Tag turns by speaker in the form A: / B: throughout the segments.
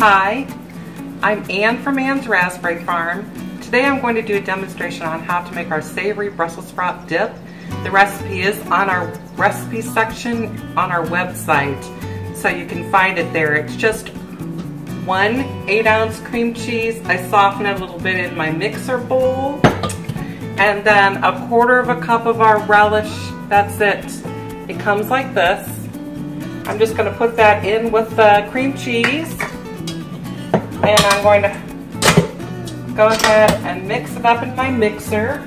A: Hi, I'm Ann from Ann's Raspberry Farm. Today I'm going to do a demonstration on how to make our savory Brussels sprout dip. The recipe is on our recipe section on our website, so you can find it there. It's just one 8 ounce cream cheese. I soften it a little bit in my mixer bowl. And then a quarter of a cup of our relish. That's it. It comes like this. I'm just going to put that in with the cream cheese and I'm going to go ahead and mix it up in my mixer.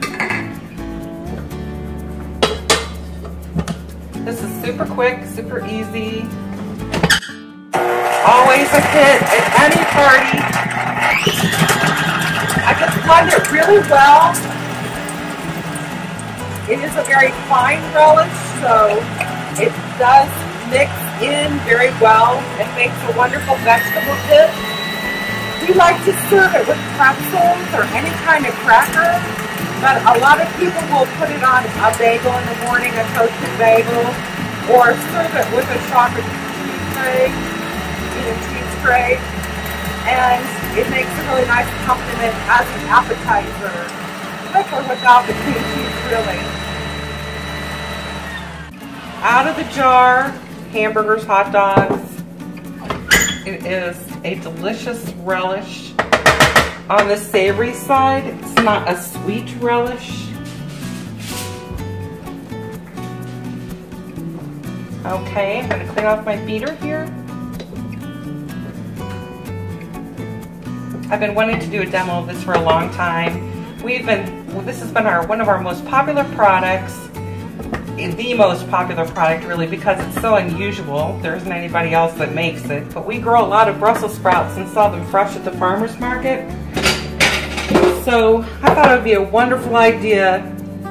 A: This is super quick, super easy. Always a hit at any party. I just blend it really well. It is a very fine relish, so it does mix in very well and makes a wonderful vegetable dip. We like to serve it with pretzels or any kind of cracker, but a lot of people will put it on a bagel in the morning, a toasted bagel, or serve it with a chocolate cheese tray, a cheese tray, and it makes a really nice accompaniment as an appetizer, with or without the cream cheese, really. Out of the jar, hamburgers, hot dogs. Is a delicious relish. On the savory side, it's not a sweet relish. Okay, I'm to clean off my beater here. I've been wanting to do a demo of this for a long time. We've been, well, this has been our one of our most popular products the most popular product really because it's so unusual. There isn't anybody else that makes it. But we grow a lot of Brussels sprouts and sell them fresh at the farmer's market. So I thought it would be a wonderful idea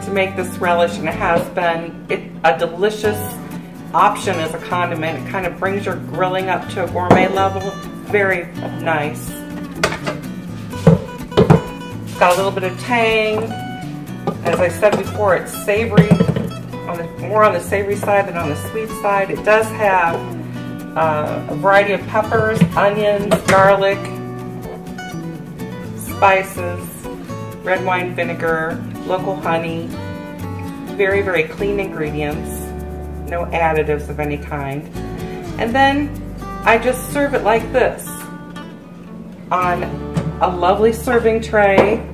A: to make this relish and it has been a delicious option as a condiment. It kind of brings your grilling up to a gourmet level. Very nice. Got a little bit of tang. As I said before, it's savory on the, more on the savory side than on the sweet side. It does have uh, a variety of peppers, onions, garlic, spices, red wine vinegar, local honey, very, very clean ingredients, no additives of any kind. And then I just serve it like this on a lovely serving tray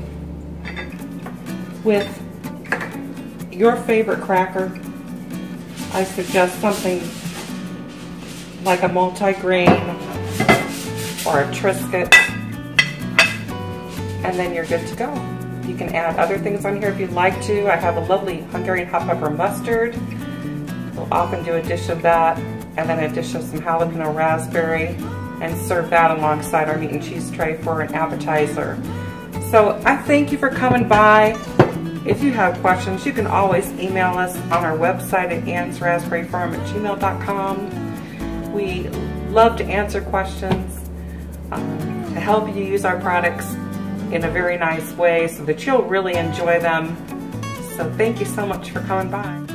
A: with your favorite cracker. I suggest something like a multi-grain or a Triscuit and then you're good to go. You can add other things on here if you'd like to. I have a lovely Hungarian hot pepper mustard. We'll often do a dish of that and then a dish of some jalapeno raspberry and serve that alongside our meat and cheese tray for an appetizer. So I thank you for coming by. If you have questions, you can always email us on our website at annsraspberryfarm at gmail.com. We love to answer questions, um, to help you use our products in a very nice way so that you'll really enjoy them. So thank you so much for coming by.